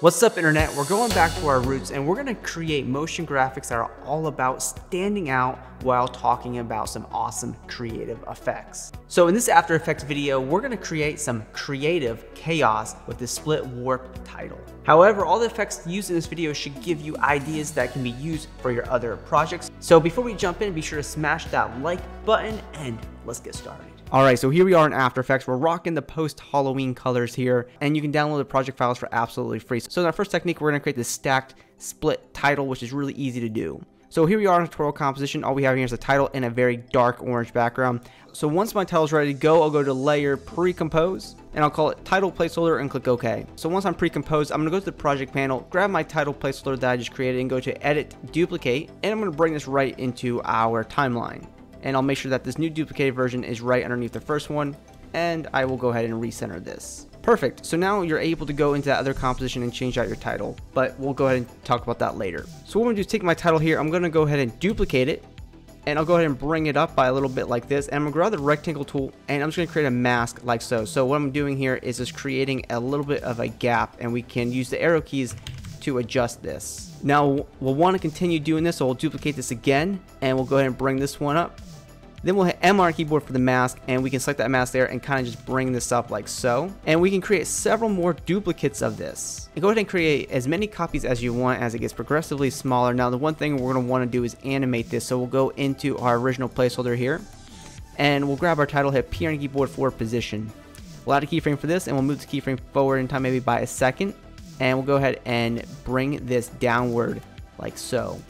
What's up internet? We're going back to our roots and we're gonna create motion graphics that are all about standing out while talking about some awesome creative effects. So in this After Effects video, we're gonna create some creative chaos with the split warp title. However, all the effects used in this video should give you ideas that can be used for your other projects. So before we jump in, be sure to smash that like button and let's get started. All right, so here we are in After Effects. We're rocking the post-Halloween colors here, and you can download the project files for absolutely free. So in our first technique, we're gonna create this stacked split title, which is really easy to do. So here we are in a tutorial composition. All we have here is a title in a very dark orange background. So once my title is ready to go, I'll go to layer pre-compose and I'll call it title placeholder and click OK. So once I'm pre-composed, I'm gonna go to the project panel, grab my title placeholder that I just created and go to edit, duplicate, and I'm gonna bring this right into our timeline and I'll make sure that this new duplicated version is right underneath the first one and I will go ahead and recenter this. Perfect, so now you're able to go into that other composition and change out your title, but we'll go ahead and talk about that later. So what I'm to do is take my title here, I'm going to go ahead and duplicate it, and I'll go ahead and bring it up by a little bit like this, and I'm to grab the rectangle tool, and I'm just going to create a mask like so. So what I'm doing here is just creating a little bit of a gap, and we can use the arrow keys to adjust this. Now we'll want to continue doing this, so we'll duplicate this again, and we'll go ahead and bring this one up, then we'll hit M on our keyboard for the mask and we can select that mask there and kind of just bring this up like so. And we can create several more duplicates of this. And go ahead and create as many copies as you want as it gets progressively smaller. Now the one thing we're going to want to do is animate this. So we'll go into our original placeholder here and we'll grab our title, hit P on keyboard for position. We'll add a keyframe for this and we'll move the keyframe forward in time maybe by a second. And we'll go ahead and bring this downward like so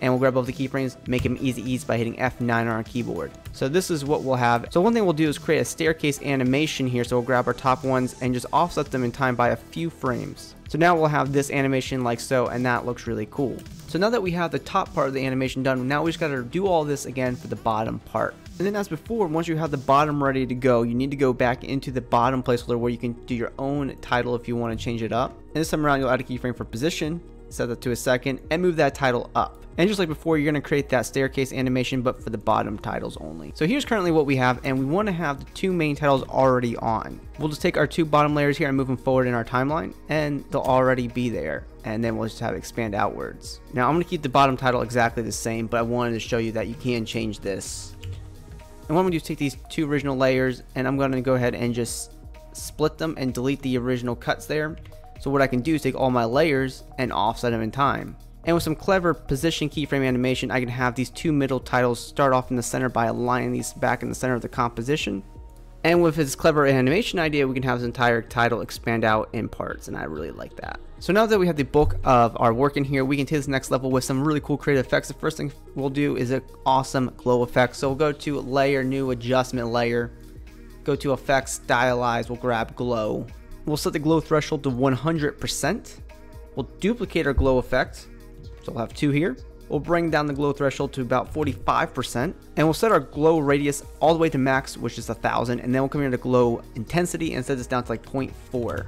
and we'll grab both the keyframes, make them easy ease by hitting F9 on our keyboard. So this is what we'll have. So one thing we'll do is create a staircase animation here. So we'll grab our top ones and just offset them in time by a few frames. So now we'll have this animation like so, and that looks really cool. So now that we have the top part of the animation done, now we just gotta do all this again for the bottom part. And then as before, once you have the bottom ready to go, you need to go back into the bottom placeholder where you can do your own title if you want to change it up. And this time around, you'll add a keyframe for position, set that to a second, and move that title up. And just like before, you're going to create that staircase animation, but for the bottom titles only. So here's currently what we have, and we want to have the two main titles already on. We'll just take our two bottom layers here and move them forward in our timeline, and they'll already be there. And then we'll just have expand outwards. Now I'm going to keep the bottom title exactly the same, but I wanted to show you that you can change this. And what I'm going to do is take these two original layers, and I'm going to go ahead and just split them and delete the original cuts there. So what I can do is take all my layers and offset them in time. And with some clever position keyframe animation, I can have these two middle titles start off in the center by aligning these back in the center of the composition. And with his clever animation idea, we can have his entire title expand out in parts, and I really like that. So now that we have the bulk of our work in here, we can take this next level with some really cool creative effects. The first thing we'll do is an awesome glow effect. So we'll go to Layer, New Adjustment Layer, go to Effects, Stylize, we'll grab Glow. We'll set the glow threshold to 100%. We'll duplicate our glow effect so we'll have two here. We'll bring down the glow threshold to about 45%, and we'll set our glow radius all the way to max, which is 1000, and then we'll come here to glow intensity and set this down to like 0.4.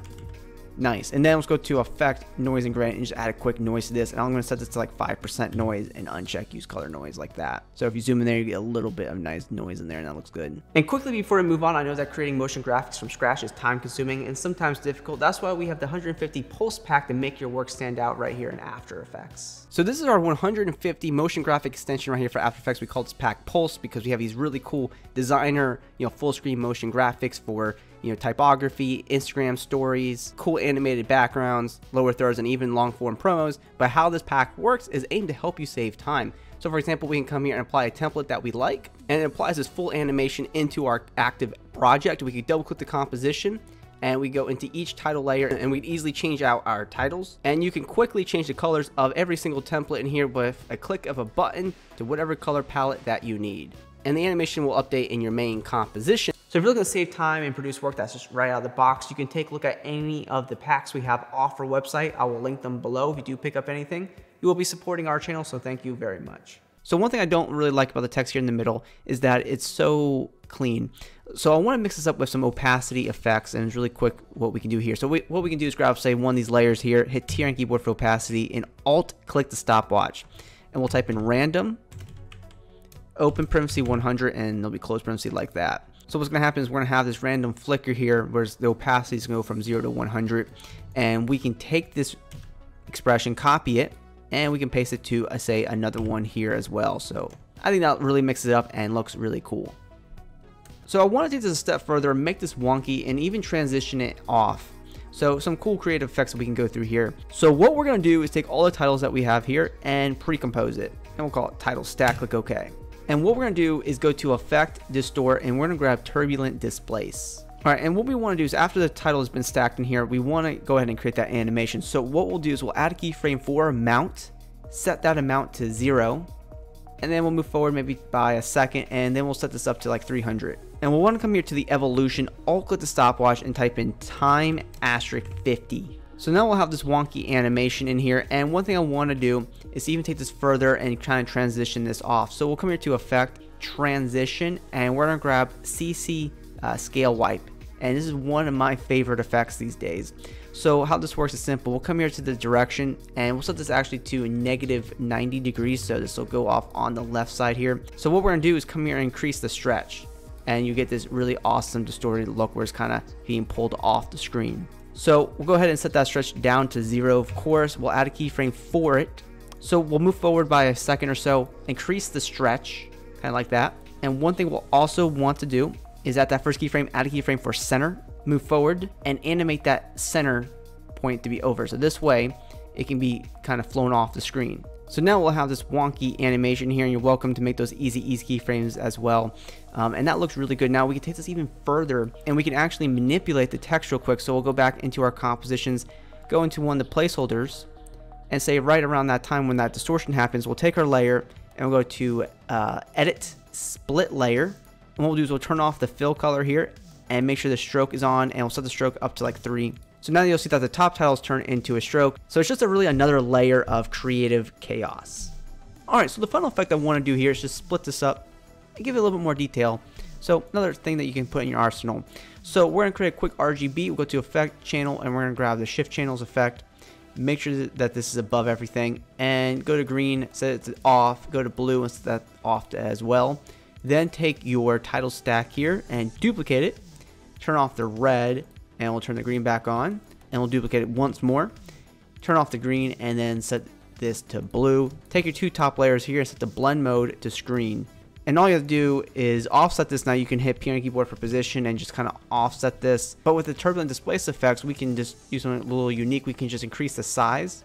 Nice. And then let's go to effect, noise and gradient, and just add a quick noise to this. And I'm going to set this to like 5% noise and uncheck use color noise like that. So if you zoom in there, you get a little bit of nice noise in there and that looks good. And quickly before we move on, I know that creating motion graphics from scratch is time consuming and sometimes difficult. That's why we have the 150 pulse pack to make your work stand out right here in After Effects. So this is our 150 motion graphic extension right here for After Effects. We call this pack Pulse because we have these really cool designer, you know, full screen motion graphics for you know, typography, Instagram stories, cool animated backgrounds, lower thirds, and even long form promos. But how this pack works is aimed to help you save time. So for example, we can come here and apply a template that we like, and it applies this full animation into our active project. We can double click the composition, and we go into each title layer and we'd easily change out our titles and you can quickly change the colors of every single template in here with a click of a button to whatever color palette that you need and the animation will update in your main composition so if you're looking to save time and produce work that's just right out of the box, you can take a look at any of the packs we have off our website. I will link them below if you do pick up anything. You will be supporting our channel, so thank you very much. So one thing I don't really like about the text here in the middle is that it's so clean. So I want to mix this up with some opacity effects and it's really quick what we can do here. So we, what we can do is grab say one of these layers here, hit T on keyboard for opacity and alt click the stopwatch. And we'll type in random, open parenthesis 100 and there'll be close parenthesis like that. So what's going to happen is we're going to have this random flicker here where the opacity is going to go from 0 to 100. And we can take this expression, copy it, and we can paste it to, uh, say, another one here as well. So I think that really mixes it up and looks really cool. So I want to take this a step further and make this wonky and even transition it off. So some cool creative effects that we can go through here. So what we're going to do is take all the titles that we have here and pre-compose it. And we'll call it title stack, click OK. And what we're to do is go to Effect, Distort, and we're to grab Turbulent Displace. All right, and what we want to do is after the title has been stacked in here, we want to go ahead and create that animation. So what we'll do is we'll add a keyframe for mount, set that amount to zero, and then we'll move forward maybe by a second, and then we'll set this up to like 300. And we'll want to come here to the evolution, alt click the stopwatch, and type in time asterisk 50. So now we'll have this wonky animation in here and one thing I want to do is even take this further and kind of transition this off. So we'll come here to effect, transition, and we're going to grab CC uh, scale wipe. And this is one of my favorite effects these days. So how this works is simple. We'll come here to the direction and we'll set this actually to negative 90 degrees. So this will go off on the left side here. So what we're to do is come here and increase the stretch. And you get this really awesome distorted look where it's kind of being pulled off the screen. So we'll go ahead and set that stretch down to zero, of course. We'll add a keyframe for it. So we'll move forward by a second or so, increase the stretch, kind of like that. And one thing we'll also want to do is at that first keyframe, add a keyframe for center, move forward, and animate that center point to be over. So this way, it can be kind of flown off the screen. So now we'll have this wonky animation here and you're welcome to make those easy ease keyframes as well. Um, and that looks really good. Now we can take this even further and we can actually manipulate the text real quick. So we'll go back into our compositions, go into one of the placeholders and say right around that time when that distortion happens, we'll take our layer and we'll go to uh, edit split layer. And what we'll do is we'll turn off the fill color here and make sure the stroke is on and we'll set the stroke up to like three so now you'll see that the top titles turn into a stroke. So it's just a really another layer of creative chaos. Alright, so the final effect I want to do here is just split this up and give it a little bit more detail. So another thing that you can put in your arsenal. So we're to create a quick RGB. We'll go to effect channel and we're to grab the shift channels effect. Make sure that this is above everything and go to green, set it to off, go to blue and set that off as well. Then take your title stack here and duplicate it. Turn off the red and we'll turn the green back on and we'll duplicate it once more. Turn off the green and then set this to blue. Take your two top layers here and set the blend mode to screen. And all you have to do is offset this. Now you can hit P on your keyboard for position and just kind of offset this. But with the turbulent displace effects we can just use something a little unique. We can just increase the size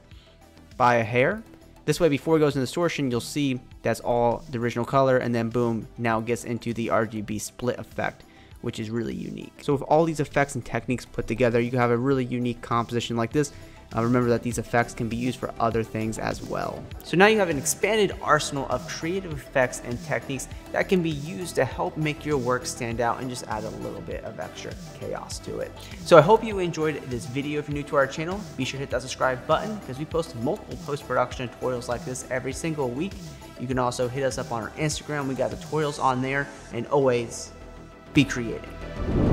by a hair. This way before it goes into distortion you'll see that's all the original color and then boom now it gets into the RGB split effect which is really unique. So with all these effects and techniques put together, you have a really unique composition like this. Uh, remember that these effects can be used for other things as well. So now you have an expanded arsenal of creative effects and techniques that can be used to help make your work stand out and just add a little bit of extra chaos to it. So I hope you enjoyed this video. If you're new to our channel, be sure to hit that subscribe button because we post multiple post-production tutorials like this every single week. You can also hit us up on our Instagram. We got tutorials on there and always be creative.